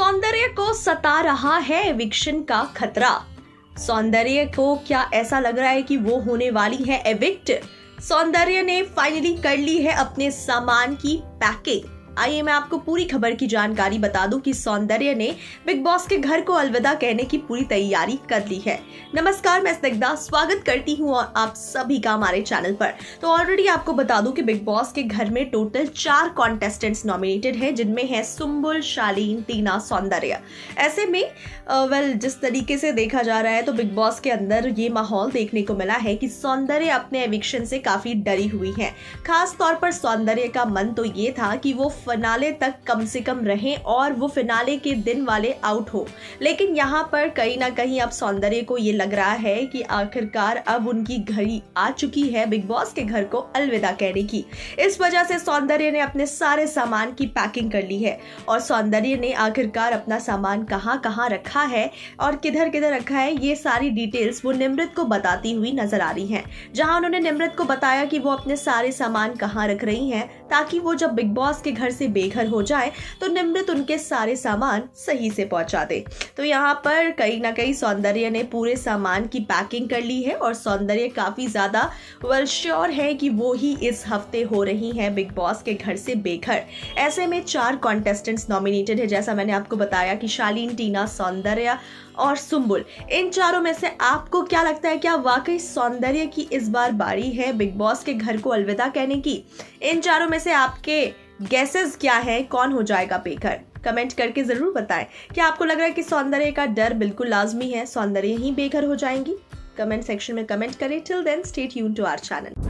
सौंदर्य को सता रहा है एविक्शन का खतरा। सौंदर्य को क्या ऐसा लग रहा है कि वो होने वाली है एविक्ट? सौंदर्य ने फाइनली कर ली है अपने सामान की पैकिंग आइए मैं आपको पूरी खबर की जानकारी बता दूँ कि सौंदर्य ने बिग बॉस के घर को अलविदा कहने की पूरी तैयारी कर ली है। नमस्कार, मैं स्निग्धा स्वागत करती हूँ और आप सभी का हमारे चैनल पर। तो ऑलरेडी आपको बता दूँ कि बिग बॉस के घर में टोटल चार कॉन्टेस्टेंट्स नॉमिनेटेड हैं, जिनमें है सुम्बुल शालीन, टीना, सौंदर्य। ऐसे में वेल जिस तरीके से देखा जा रहा है तो बिग बॉस के अंदर ये माहौल देखने को मिला है कि सौंदर्य अपने एविक्शन से काफ़ी डरी हुई है। खास तौर पर सौंदर्य का मन तो ये था कि वो फिनाले तक कम से कम रहें और वो फिनाले के दिन वाले आउट हो। लेकिन यहाँ पर कहीं ना कहीं अब सौंदर्य को ये लग रहा है कि आखिरकार अब उनकी घड़ी आ चुकी है बिग बॉस के घर को अलविदा कहने की। इस वजह से सौंदर्य ने अपने सारे सामान की पैकिंग कर ली है और सौंदर्य ने आखिरकार अपना सामान कहाँ कहाँ रखा है और किधर किधर रखा है, ये सारी डिटेल्स वो निमृत को बताती हुई नज़र आ रही हैं। जहाँ उन्होंने निमृत को बताया कि वो अपने सारे सामान कहाँ रख रही हैं, ताकि वो जब बिग बॉस के घर से बेघर हो जाए तो निमृत उनके सारे सामान सही से पहुँचा दे। तो यहाँ पर कहीं ना कहीं सौंदर्य ने पूरे सामान की पैकिंग कर ली है और सौंदर्य काफ़ी ज़्यादा वेल श्योर है कि वो ही इस हफ़्ते हो रही है बिग बॉस के घर से बेघर। ऐसे में चार कॉन्टेस्टेंट्स नॉमिनेटेड है, जैसा मैंने आपको बताया कि शालीन, टीना, सौंदर्य और सुम्बुल इन चारों में से आपको क्या लगता है, क्या वाकई सौंदर्य की इस बार बारी है बिग बॉस के घर को अलविदा कहने की? इन चारों में से आपके गैसेस क्या है? कौन हो जाएगा बेघर? कमेंट करके ज़रूर बताएँ। क्या आपको लग रहा है कि सौंदर्य का डर बिल्कुल लाजमी है? सौंदर्य ही बेघर हो जाएँगी? कमेंट सेक्शन में कमेंट करें। टिल देन स्टेट यून टू आर चैनल